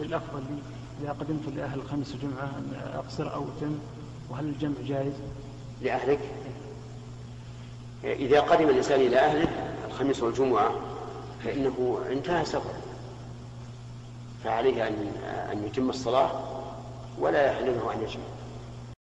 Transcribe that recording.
هل الأفضل لي. إذا قدمت لأهل الخميس والجمعة أن أقصر أو أتم وهل الجمع جائز؟ لأهلك؟ إذا قدم الإنسان إلى أهله الخميس والجمعة فإنه انتهى سفره فعليه أن أن يتم الصلاة ولا يحل له أن يجمع.